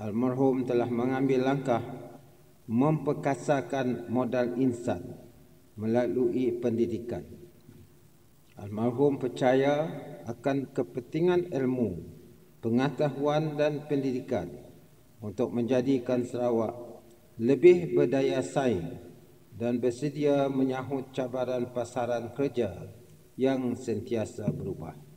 Almarhum telah mengambil langkah memperkasakan modal insan melalui pendidikan. Almarhum percaya akan kepentingan ilmu, pengetahuan dan pendidikan untuk menjadikan Sarawak lebih berdaya saing dan bersedia menyahut cabaran pasaran kerja yang sentiasa berubah.